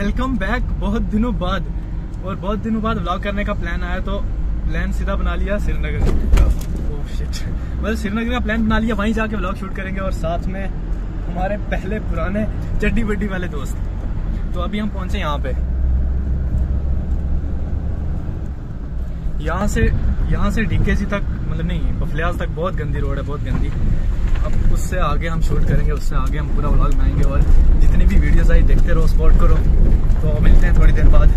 Welcome back बहुत दिनों बाद और बहुत दिनों बाद व्लॉग करने का प्लान आया तो प्लान सीधा बना लिया श्रीनगर मतलब श्रीनगर का प्लान बना लिया, वहीं जाके व्लॉग शूट करेंगे और साथ में हमारे पहले पुराने चड्डी बड्डी वाले दोस्त। तो अभी हम पहुँचे यहाँ पे। यहाँ से यहाँ से डीकेसी तक मतलब नहीं बफलियाज तक बहुत गंदी रोड है, बहुत गंदी। अब उससे आगे हम शूट करेंगे उससे आगे हम पूरा व्लॉग बनाएँगे और जितनी भी वीडियोस आई देखते रहो स्पॉट करो। तो मिलते हैं थोड़ी देर बाद।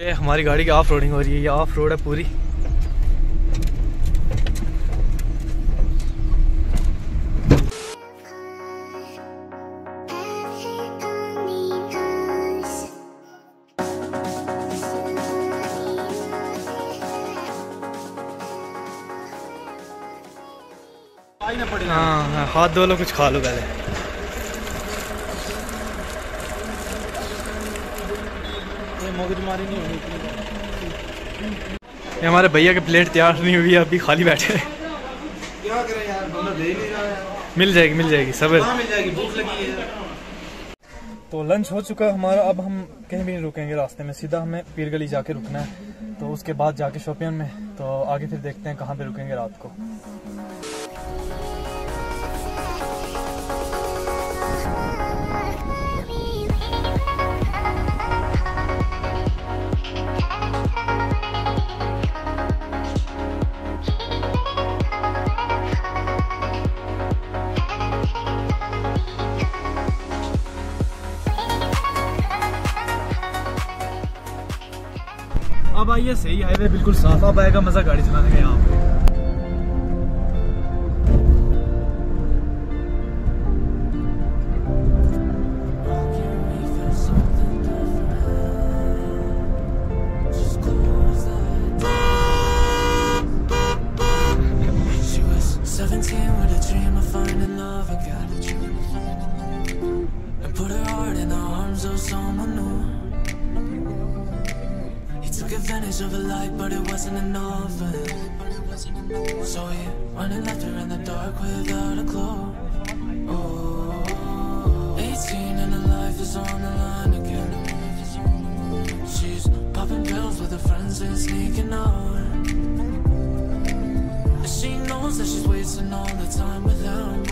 ये हमारी गाड़ी की ऑफ़ रोडिंग हो रही है ये ऑफ़ रोड है पूरी। हाँ हाँ हाथ धो लो कुछ खा लो पहले। ये हमारे भैया की प्लेट तैयार नहीं हुई है अभी खाली बैठे क्या करें यार दे नहीं रहा है। मिल जाएगी मिल जाएगी सबर मिल जाएगी भूख लगी है। तो लंच हो चुका है हमारा अब हम कहीं भी नहीं रुकेंगे रास्ते में। सीधा हमें पीर गली जाके रुकना है तो उसके बाद जाके शोपियन में। तो आगे फिर देखते हैं कहाँ पे रुकेंगे रात को। अब आइए सही हाईवे बिल्कुल साफ़ अब आएगा मज़ा गाड़ी चलाने का यहाँ पे She was 17 with a dream of finding love. I got a dream. And put her heart in the arms of someone new. Took advantage of a light, but it wasn't enough. So he went and left her in the dark without a clue. Oh, 18 and her life is on the line again. She's popping pills with her friends and sneaking out. She knows that she's wasting all the time with him.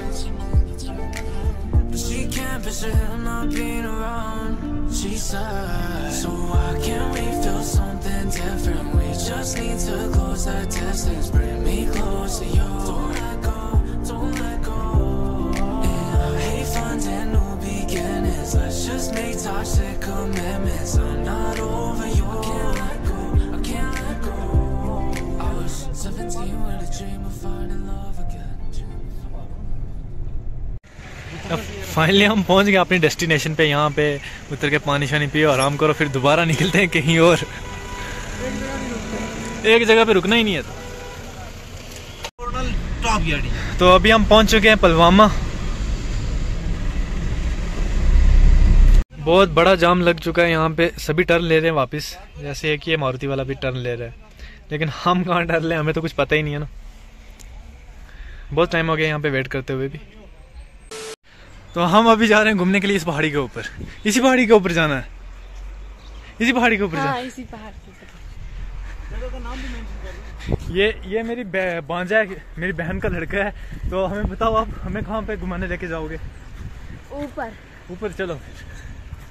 But she can't picture him not being around. She said, So why can't we feel something different? We just need to close that distance. Bring me close to you. Don't let go, don't let go. And I hate finding new beginnings. Let's just make toxic commitments. I'm not over finally हम पहुँच गए अपनी destination पे यहाँ पे उतर के पानी शानी पियो आराम करो फिर दोबारा निकलते हैं कहीं और। एक जगह पे रुकना ही नहीं है तो। तो अभी हम पहुँच चुके हैं पलवामा। बहुत बड़ा जाम लग चुका है यहाँ पे सभी टर्न ले रहे हैं वापस। जैसे एक ये मारुति वाला भी टर्न ले रहा है। लेकिन हम कहाँ टर्न ले हमें तो कुछ पता ही नहीं है ना। बहुत टाइम हो गया यहाँ पे वेट करते हुए भी। तो हम अभी जा रहे हैं घूमने के लिए इस पहाड़ी के ऊपर। इसी पहाड़ी के ऊपर जाना है। इसी पहाड़ी के ऊपर हाँ। है इसी पहाड़ के ये ये मेरी बे- भांजा है मेरी बहन का लड़का है। तो हमें बताओ आप हमें कहाँ पे घुमाने लेके जाओगे? ऊपर। ऊपर चलो।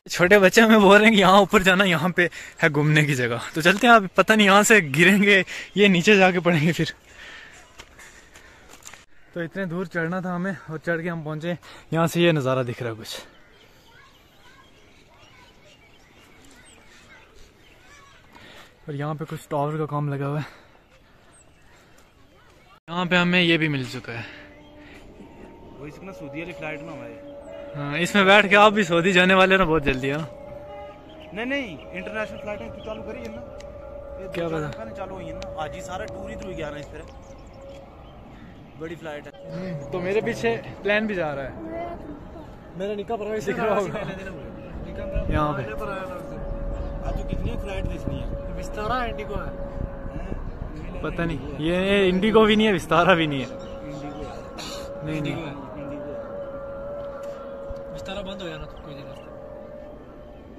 छोटे बच्चे हमें बोल रहे हैं कि यहाँ ऊपर जाना यहाँ पे है घूमने की जगह। तो चलते हैं आप पता नहीं यहाँ से गिरेंगे ये नीचे जाके पड़ेंगे फिर। तो इतने दूर चढ़ना था हमें और चढ़ के हम पहुँचे। यहाँ से ये नज़ारा दिख रहा है कुछ। और यहाँ पे कुछ टावर का काम लगा हुआ है। यहाँ पे हमें ये भी मिल चुका है। वो इसमें सऊदी वाली फ़्लाइट में हमारे। हाँ इसमें बैठ के आप भी सऊदी जाने वाले ना बहुत जल्दी है। ना नहीं नहीं इंटरनेशनल फ़्लाइट चालू करी है ना। क्या पता? चालू हुई है ना। आज ही सारा टूर ही गया ना इस पर बड़ी फ़्लाइट है। तो मेरे पीछे प्लान भी जा रहा है। मेरा निका प्रवेश दिख रहा होगा। यहाँ पे। आज तो कितनी फ़्लाइट दिखनी है? विस्तारा इंडिगो है। पता नहीं। ये इंडिगो भी नहीं है विस्तारा भी नहीं है। नहीं नहीं। विस्तारा बंद हो जाना तो कोई दिन नहीं।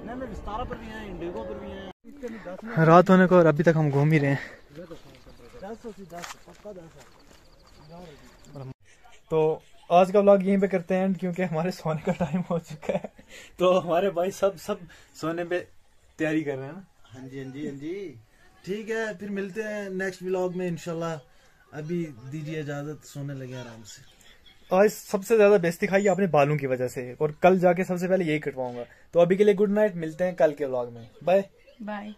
नहीं विस्तारा पर भी हैं इंडिगो पर भी हैं। रात होने को और अभी तक हम घूम ही रहे हैं। तो आज का व्लॉग यहीं पे करते हैं क्योंकि हमारे सोने का टाइम हो चुका है। तो हमारे भाई सब सब सोने पे तैयारी कर रहे हैं ना? हाँ जी हाँ जी हाँ जी। ठीक है फिर मिलते हैं नेक्स्ट व्लॉग में इंशाल्लाह। अभी दीजिए इजाज़त सोने लगे आराम से। आज सबसे ज़्यादा बेइज्जती खाई है अपने बालों की वजह से और कल जाके सबसे पहले यही कटवाऊँगा। तो अभी के लिए गुड नाइट मिलते हैं कल के व्लॉग में। Bye bye